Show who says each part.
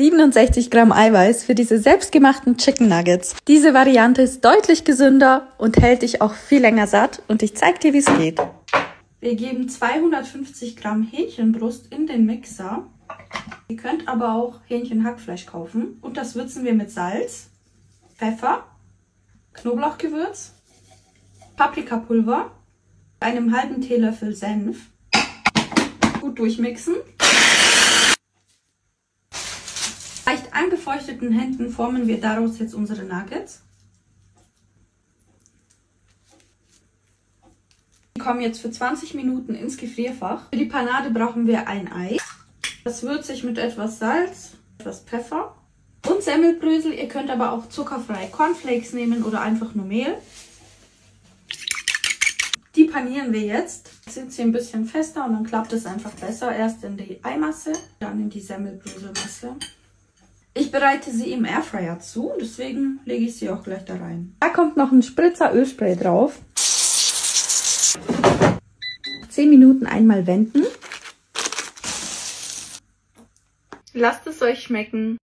Speaker 1: 67 Gramm Eiweiß für diese selbstgemachten Chicken Nuggets. Diese Variante ist deutlich gesünder und hält dich auch viel länger satt und ich zeig dir, wie es geht. Wir geben 250 Gramm Hähnchenbrust in den Mixer. Ihr könnt aber auch Hähnchenhackfleisch kaufen und das würzen wir mit Salz, Pfeffer, Knoblauchgewürz, Paprikapulver, einem halben Teelöffel Senf. Gut durchmixen. Angefeuchteten Händen formen wir daraus jetzt unsere Nuggets. Die kommen jetzt für 20 Minuten ins Gefrierfach. Für die Panade brauchen wir ein Ei. Das würze ich mit etwas Salz, etwas Pfeffer und Semmelbrösel. Ihr könnt aber auch zuckerfreie Cornflakes nehmen oder einfach nur Mehl. Die panieren wir jetzt. Sind sie ein bisschen fester und dann klappt es einfach besser. Erst in die Eimasse, dann in die Semmelbröselmasse. Ich bereite sie im Airfryer zu, deswegen lege ich sie auch gleich da rein. Da kommt noch ein Spritzer Ölspray drauf. 10 Minuten einmal wenden. Lasst es euch schmecken.